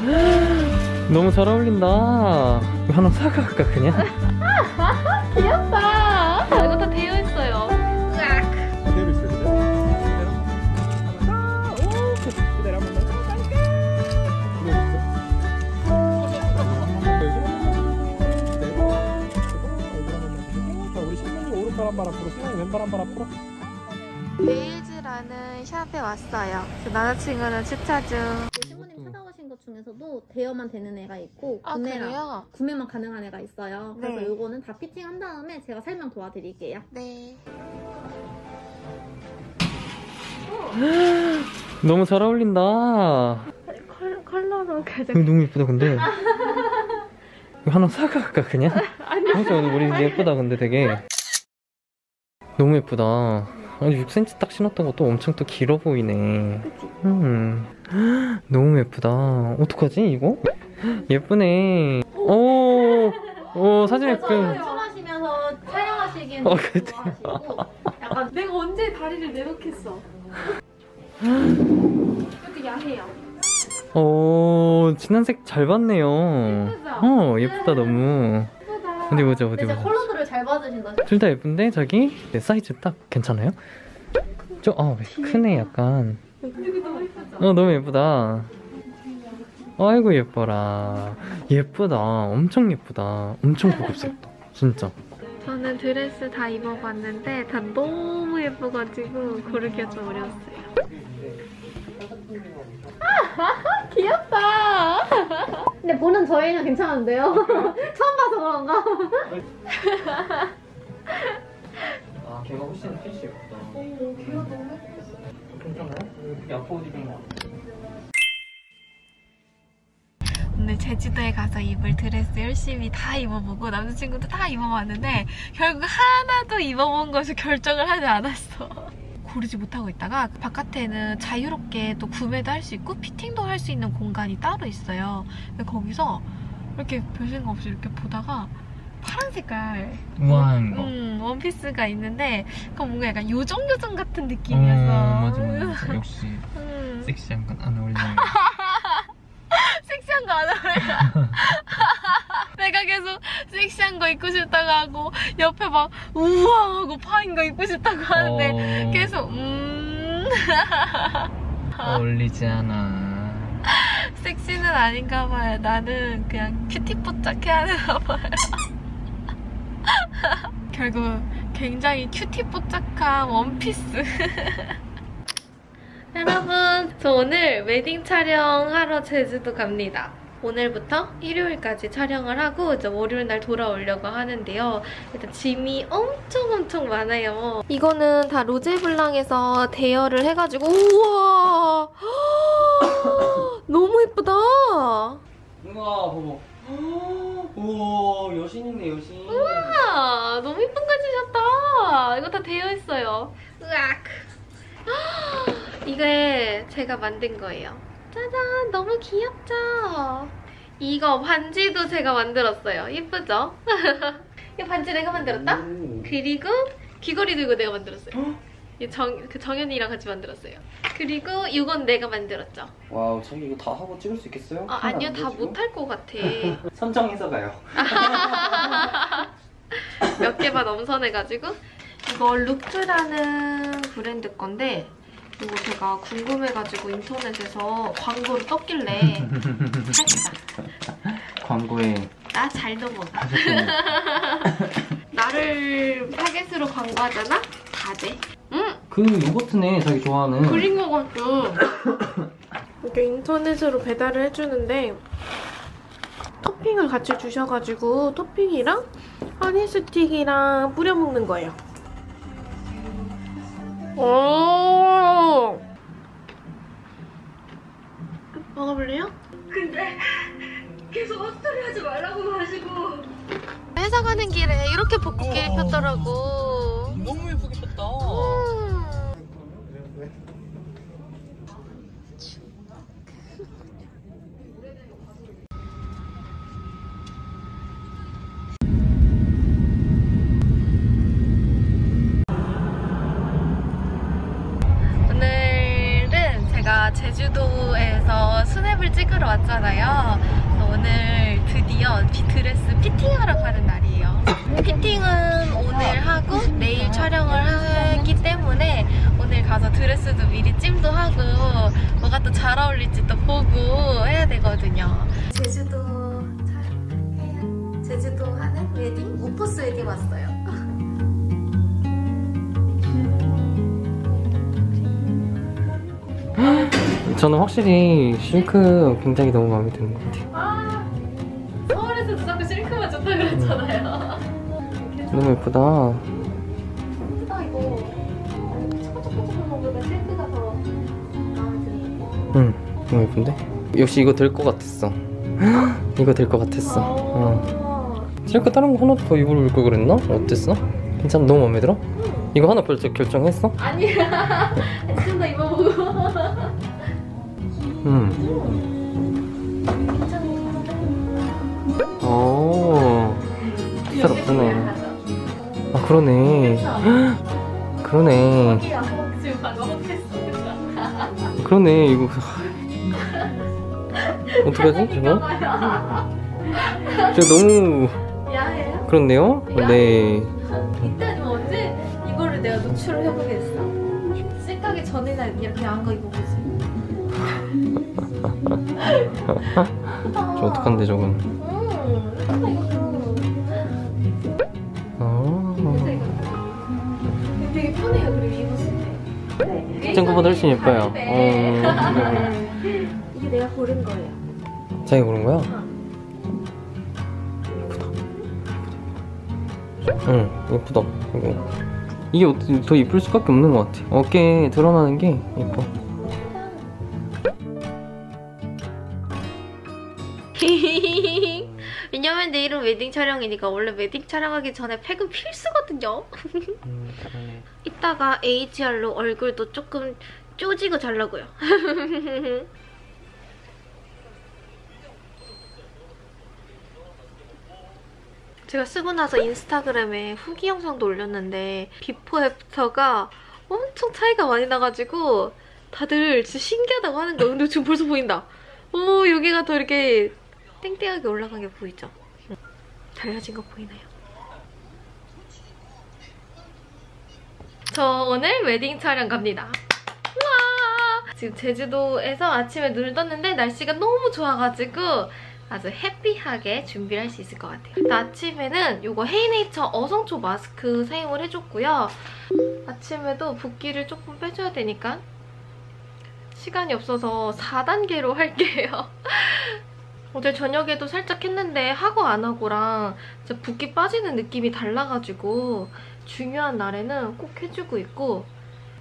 너무 잘 어울린다. 이거 하나 사갈까 그냥? 귀엽다. 이거 다 되어 있어요. 그대로. 오, 한발 앞으로, 왼발 한발 앞으로. 베이즈라는 샵에 왔어요. 그 남자친구는 주차 중. 중에서도 대여만 되는 애가 있고 아, 구매랑 그래요? 구매만 가능한 애가 있어요. 그래서 네. 요거는 다 피팅한 다음에 제가 설명 도와드릴게요. 네. 너무 잘 어울린다. 컬, 컬러로 가장. 이거 너무 예쁘다 근데. 이거 하나 사갈까 그냥? 아니요. 오늘 머리 예쁘다 근데 되게. 너무 예쁘다. 아니 6cm 딱 신었던 것도 엄청 또 길어 보이네. 음. 너무 예쁘다. 어떡하지 이거? 예쁘네. 오. 오 사진 예쁜. 연출하시면서 촬영하시기엔 어, 어, 그치. 좋아하시고 약간 내가 언제 다리를 내놓겠어? 이렇게 야해요. 오 진한 색 잘 봤네요. 어 예쁘다 너무. 어디 보자 어디 보자. 잘 받으신다. 둘 다 예쁜데 자기 네, 사이즈 딱 괜찮아요? 좀아 크네 약간. 어 너무 예쁘다. 아이고 예뻐라. 예쁘다. 엄청 예쁘다. 엄청 고급스럽다. 진짜. 저는 드레스 다 입어봤는데 다 너무 예뻐가지고 고르기가 좀 어려웠어요. 귀엽다. 근데 보는 저희는 괜찮은데요? 처음 봐서 그런가? 아 걔가 훨씬 핏이 예쁘다. 오 걔가 너무 예쁘다. 괜찮아요? 야포 옷 입은 거. 오늘 제주도에 가서 입을 드레스 열심히 다 입어보고 남자친구도 다 입어봤는데 결국 하나도 입어본 것을 결정을 하지 않았어. 고르지 못하고 있다가 바깥에는 자유롭게 또 구매도 할 수 있고 피팅도 할 수 있는 공간이 따로 있어요. 거기서 이렇게 별 생각 없이 이렇게 보다가 파란 색깔 우아한 거. 음, 원피스가 있는데 그건 뭔가 약간 요정요정 같은 느낌이었어. 어, 맞아 맞아. 역시 음. 섹시한 건 안 어울리네. 섹시한 거 안 어울려. 계속 섹시한 거 입고 싶다고 하고 옆에 막 우아하고 파인 거 입고 싶다고 하는데 어, 계속 음 어울리지 않아. 섹시는 아닌가 봐요. 나는 그냥 cutie 뽀짝해야 되나 봐요. 결국 굉장히 cutie 뽀짝한 원피스. 여러분, 저 오늘 웨딩 촬영하러 제주도 갑니다. 오늘부터 일요일까지 촬영을 하고 이제 월요일 날 돌아오려고 하는데요. 일단 짐이 엄청 엄청 많아요. 이거는 다 로제블랑에서 대여를 해가지고 우와 너무 예쁘다. 우와 봐봐. 우와 여신 있네 여신. 우와 너무 예쁜 거 주셨다. 이거 다 있어요. 으악. 이게 제가 만든 거예요. 짜잔 너무 귀엽죠? 이거 반지도 제가 만들었어요. 예쁘죠? 이 반지 내가 만들었다? 그리고 귀걸이도 이거 내가 만들었어요. 이 정, 그 정연이랑 같이 만들었어요. 그리고 이건 내가 만들었죠. wow 자기 이거 다 하고 찍을 수 있겠어요? 아, 아니요 다 못 할 것 같아. 선정해서 가요. 몇 개만 엄선해가지고 이거 룩즈라는 브랜드 건데 이거 제가 궁금해가지고 인터넷에서 광고를 떴길래 살까 광고에 나 잘 넘어가 나를 타겟으로 광고하잖아? 다 돼. 응 그 요거트네 자기 좋아하는. 그린 거 같죠? 이렇게 인터넷으로 배달을 해주는데 토핑을 같이 주셔가지고 토핑이랑 허니 스틱이랑 뿌려 먹는 거예요. 오! 먹어볼래요? 근데 계속 헛소리 하지 말라고 하시고 회사 가는 길에 이렇게 벚꽃길이 폈더라고. 너무 예쁘게 폈다. 제주도에서 수뇌 스냅을 찍으러 왔잖아요. 오늘 드디어 비- 드레스 fitting하러 가는 날이에요. fitting은 오늘 하고 내일 촬영을 하기 때문에 오늘 가서 드레스도 미리 찜도 하고 뭐가 또 잘 어울릴지 또 보고 해야 되거든요. 제주도 제주도 하는 웨딩, 오퍼스 웨딩 왔어요. 저는 확실히 실크 굉장히 너무 마음에 드는 것 같아요. 아, 서울에서도 자꾸 실크만 좋다 그랬잖아요. 너무 예쁘다. 예쁘다 이거. 초코초코초코 먹으면 실크가 더 마음에 드는 응, 너무 예쁜데? 역시 이거 될 것 같았어. 이거 될 것 같았어. 어. 어. 실크 다른 거 하나도 더 입을 걸 그랬나? 어땠어? 괜찮아? 너무 마음에 들어? 이거 하나 벌써 결정했어? 아니야. 지금 더 입어보고. 응. 오. 살 없잖아. 아 그러네. 그러네. 그러네 이거. 어떡하지 저거? 저 너무? 그렇네요. 네. 이때는 언제 이거를 내가 노출을 해보겠어. 시가기 전에나 이렇게 안거 입어보지. 저 어떡한데 저건. 음, 예쁘다 이거. 아. 예쁘다 이거. 되게 편해요 그리고 입었을 때. 네. 친구보다 훨씬 예뻐요. 네. 어. 이게 내가 고른 거예요. 자기 고른 거야? 예쁘다. 응, 예쁘다. 이거. 이게 더 이쁠 수밖에 없는 것 같아. 어깨에 드러나는 게 예뻐. 왜냐면 내일은 웨딩 촬영이니까 원래 웨딩 촬영하기 전에 팩은 필수거든요. 음, 그러네. 이따가 HR로 얼굴도 조금 조지고 자려고요. 제가 쓰고 나서 인스타그램에 후기 영상도 올렸는데 비포 애프터가 엄청 차이가 많이 나가지고 다들 진짜 신기하다고 하는 거예요. 근데 지금 벌써 보인다. 오 여기가 더 이렇게 땡땡하게 올라간 게 보이죠? 달라진 거 보이나요? 저 오늘 웨딩 촬영 갑니다. 우와! 지금 제주도에서 아침에 눈을 떴는데 날씨가 너무 좋아가지고 아주 해피하게 준비를 할 수 있을 것 같아요. 아침에는 이거 헤이네이처 어성초 마스크 사용을 해줬고요. 아침에도 붓기를 조금 빼줘야 되니까 시간이 없어서 4단계로 할게요. 어제 저녁에도 살짝 했는데 하고 안 하고랑 붓기 빠지는 느낌이 달라가지고 중요한 날에는 꼭 해주고 있고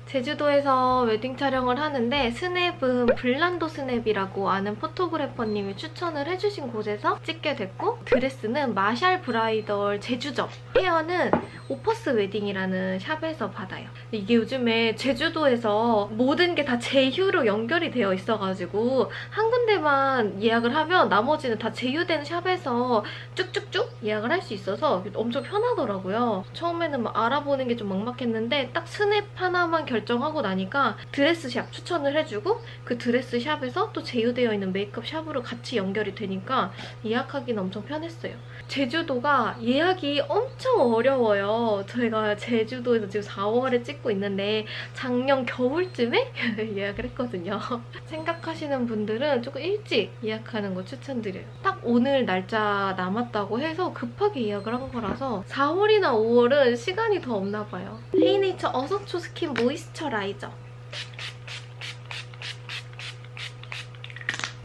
제주도에서 웨딩 촬영을 하는데 스냅은 블란도 스냅이라고 아는 photographer님이 추천을 해주신 곳에서 찍게 됐고 드레스는 마샬 브라이덜 제주점 헤어는 오퍼스 웨딩이라는 샵에서 받아요 이게 요즘에 제주도에서 모든 게 다 제휴로 연결이 되어 있어가지고 한 군데만 예약을 하면 나머지는 다 제휴된 샵에서 쭉쭉쭉 예약을 할 수 있어서 엄청 편하더라고요. 처음에는 막 알아보는 게 좀 막막했는데 딱 스냅 하나만 결정하고 나니까 드레스샵 추천을 해주고 그 드레스샵에서 또 제휴되어 있는 메이크업 샵으로 같이 연결이 되니까 예약하기는 엄청 편했어요. 제주도가 예약이 엄청 어려워요. 저희가 제주도에서 지금 4월에 찍고 있는데 작년 겨울쯤에 예약을 했거든요. 생각하시는 분들은 조금 일찍 예약하는 거 추천드려요. 딱 오늘 날짜 남았다고 해서 급하게 예약을 한 거라서 4월이나 5월은 시간이 더 없나 봐요. 헤이네이처 어성초 skin moisturizer.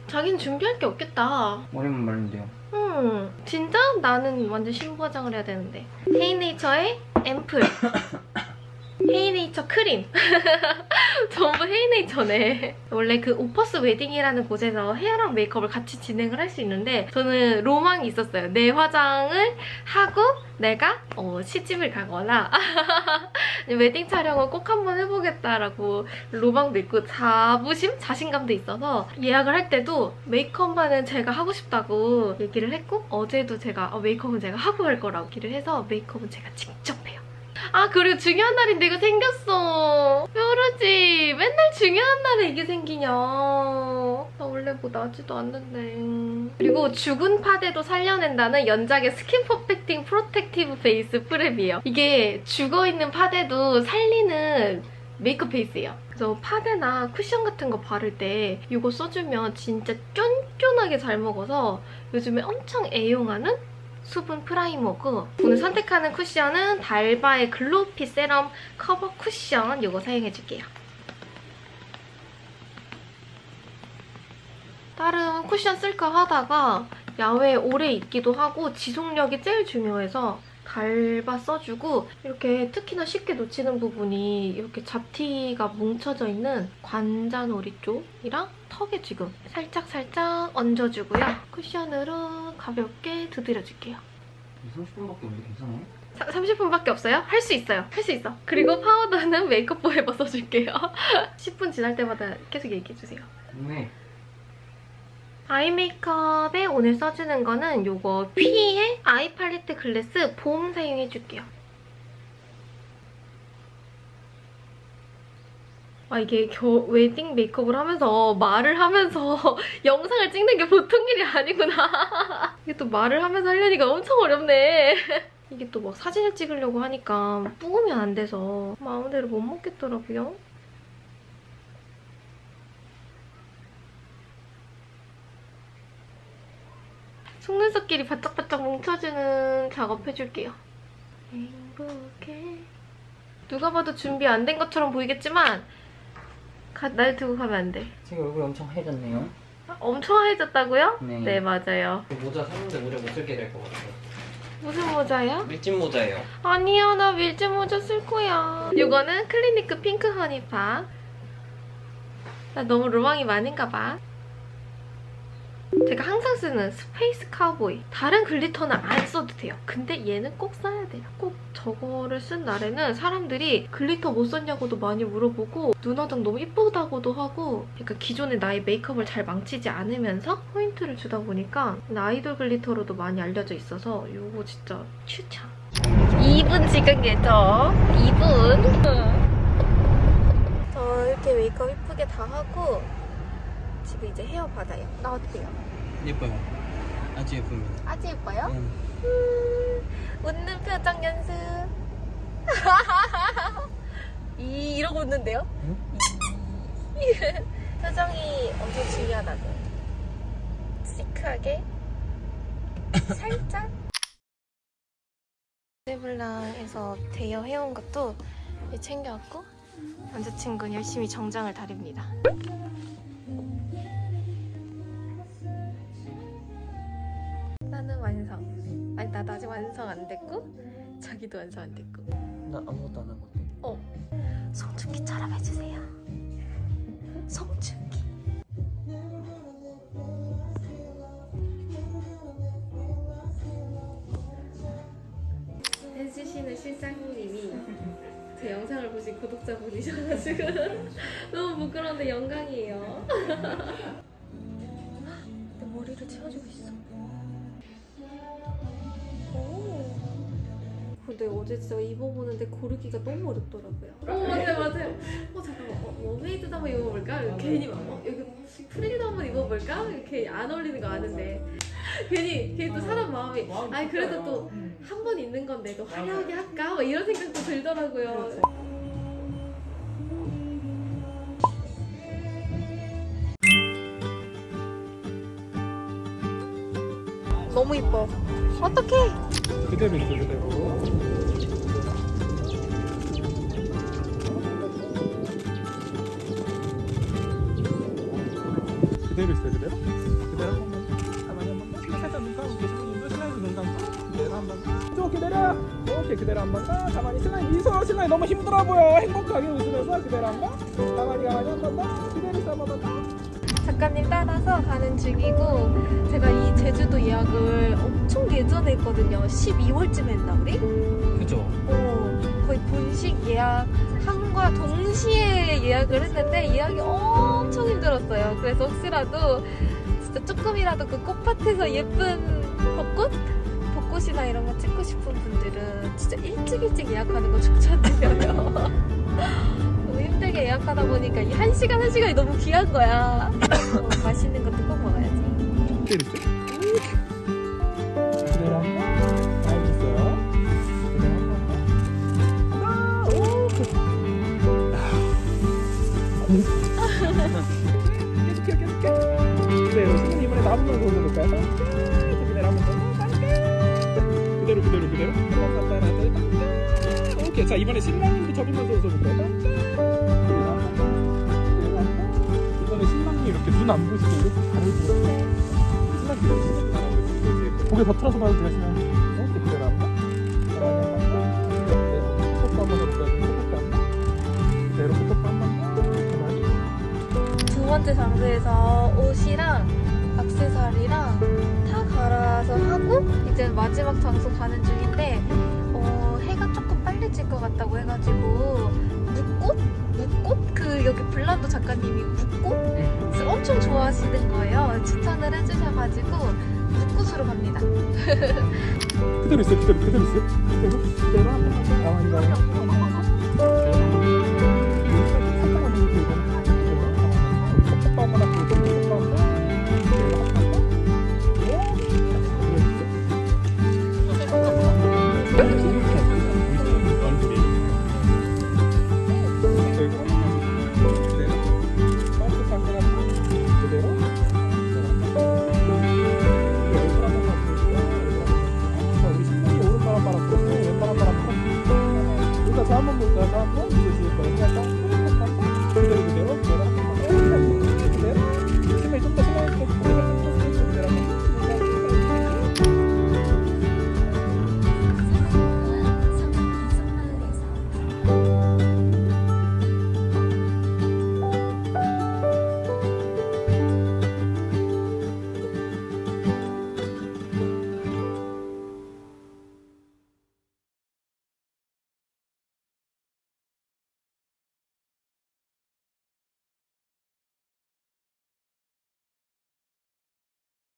자기는 준비할 게 없겠다. 머리만 말린대요. 음, 진짜? 나는 완전 신부화장을 해야 되는데. 헤이네이처의 앰플. 헤이네이처 크림. 전부 헤이네이처네. 원래 그 오퍼스 웨딩이라는 곳에서 헤어랑 메이크업을 같이 진행을 할 수 있는데 저는 로망이 있었어요. 내 화장을 하고 내가 어, 시집을 가거나 웨딩 촬영을 꼭 한번 해보겠다라고 로망도 있고 자부심? 자신감도 있어서 예약을 할 때도 메이크업만은 제가 하고 싶다고 얘기를 했고 어제도 제가 어, 메이크업은 제가 하고 갈 거라고 얘기를 해서 메이크업은 제가 직접. 아 그리고 중요한 날인데 이거 생겼어. 왜 그러지? 맨날 중요한 날에 이게 생기냐. 나 원래 뭐 나지도 않는데. 그리고 죽은 파데도 살려낸다는 연작의 skin perfecting protective base prep이에요. 이게 죽어있는 파데도 살리는 메이크업 베이스예요. 그래서 파데나 쿠션 같은 거 바를 때 이거 써주면 진짜 쫀쫀하게 잘 먹어서 요즘에 엄청 애용하는 수분 프라이머고 오늘 선택하는 쿠션은 달바의 글로피 세럼 커버 쿠션 이거 사용해줄게요. 다른 쿠션 쓸까 하다가 야외에 오래 있기도 하고 지속력이 제일 중요해서 달바 써주고 이렇게 특히나 쉽게 놓치는 부분이 이렇게 잡티가 뭉쳐져 있는 관자놀이 쪽이랑 턱에 지금 살짝살짝 얹어주고요. 쿠션으로 가볍게 두드려줄게요. 30분밖에 없는데 괜찮아요? 30분밖에 없어요? 할 수 있어요. 할 수 있어. 그리고 파우더는 메이크업 포에버 써줄게요. 10분 지날 때마다 계속 얘기해주세요. 네. 아이 메이크업에 오늘 써주는 거는 요거 퓌의 아이 팔레트 글래스 봄 사용해줄게요. 아 이게 겨, 웨딩 메이크업을 하면서 말을 하면서 영상을 찍는 게 보통 일이 아니구나. 이게 또 말을 하면서 하려니까 엄청 어렵네. 이게 또 막 사진을 찍으려고 하니까 뿌으면 안 돼서 마음대로 못 먹겠더라고요. 속눈썹끼리 바짝바짝 뭉쳐주는 작업 해줄게요. 행복해. 누가 봐도 준비 안 된 것처럼 보이겠지만 가, 날 두고 가면 안 돼. 지금 얼굴이 엄청 하얘졌네요. 엄청 하얘졌다고요? 네. 맞아요. 모자 샀는데 모자 못 쓰게 될 것 같아요. 무슨 모자야? 밀짚 모자예요. 아니야 나 밀짚 모자 쓸 거야. 이거는 클리니크 핑크 허니팝. 나 너무 로망이 많은가 봐. 제가 항상 쓰는 스페이스 카우보이. 다른 glitter는 안 써도 돼요. 근데 얘는 꼭 써야 돼요. 꼭 저거를 쓴 날에는 사람들이 glitter 뭐 썼냐고도 많이 물어보고 눈화장 너무 이쁘다고도 하고 그러니까 기존의 나의 메이크업을 잘 망치지 않으면서 포인트를 주다 보니까 아이돌 glitter로도 많이 알려져 있어서 이거 진짜 추천. 2분 지금 예정. 2분. 저 이렇게 메이크업 이쁘게 다 하고 집에 이제 헤어 받아요. 나 어때요? 예뻐요. 아주 예쁩니다. 아주 예뻐요? 응. 음, 웃는 표정 연습. 이 이러고 웃는데요? 이. 표정이 엄청 중요하다고. 시크하게 살짝. 세블랑에서 대여 해온 것도 챙겨왔고 남자친구는 열심히 정장을 다립니다. 나는 완성. 아니 나도 아직 완성 안 됐고 자기도 완성 안 됐고. 나 아무것도 안 한 건데. 어. 송중기처럼 해주세요. 송중기. 해주시는 실장님이 제 영상을 보신 구독자분이셔가지고 너무 부끄러운데 영광이에요. 내 머리를 채워주고 있어. 근데 어제 진짜 입어보는데 고르기가 너무 어렵더라고요. 어 맞아요 맞아요. 어 잠깐만 어, 워메이드도 한번 입어볼까? 괜히 막 어, 여기 프릴도 한번 입어볼까? 이렇게 안 어울리는 거 아는데 괜히 괜히 또 사람 마음이 아니 그래도 또 한번 입는 건 내가 화려하게 할까? 막 이런 생각도 들더라고요. 너무 이뻐. 어떡해? 그대로 있어 그대로. 그대로 있어 그대로. 그대로 한 번만. 가만히 한 번만. 살짝 눈 감고 계속 눈 슬라이드 눈 감고. 그대로 한 번. 쭉 기다려. 오케이 그대로 한번 더. 가만히 슬라이 미소 슬라이 너무 힘들어 보여. 행복하게 웃으면서 그대로 한 번. 가만히 가만히 한번 더. 그대로 있어 한번 더. 작가님 따라서 가는 중이고 제가 이 제주도 예약을 엄청 예전에 했거든요. 12월쯤 했나 우리? 그죠? 어, 거의 본식 예약한 거랑 동시에 예약을 했는데 예약이 엄청 힘들었어요. 그래서 혹시라도 진짜 조금이라도 그 꽃밭에서 예쁜 벚꽃? 불꽃이나 이런 거 찍고 싶은 분들은 진짜 일찍 일찍 예약하는 거 추천드려요. 힘들게 예약하다 보니까 이한 시간 한 시간이 너무 귀한 거야. 어, 맛있는 것도 꼭 먹어야지. 그대로 한번 알겠어요. 그대로 한번 하나, 오케이. 계속해 계속해. 그대로 지금 이번에? 그대로 한번 더. 그대로 그대로 그대로. 한번 갔다 하나 둘. 오케이. 자 이번에 신랑님도 접으면서 웃어볼까요? 신랑님 이렇게 눈안 보시고 이렇게. 고개 더 틀어서 봐도 되시면 이렇게 그대로 한번 포토 한번 해볼까요? 포토 한번 그대로 포토 한번 두 번째 장소에서 옷이랑 액세서리랑 다 갈아서 하고 이제 마지막 장소 가는 중인데 어, 해가 조금 빨리 질 것 같다고 해가지고 묵꽃? 묵꽃? 그 여기 블란도 작가님이 묵꽃? 엄청 좋아하시는 거예요. 추천을 해주셔가지고 묵꽃으로 갑니다. 그대로 있어요 그대로 그대로 있어요 그대로 그대로 한번 가만히 가만히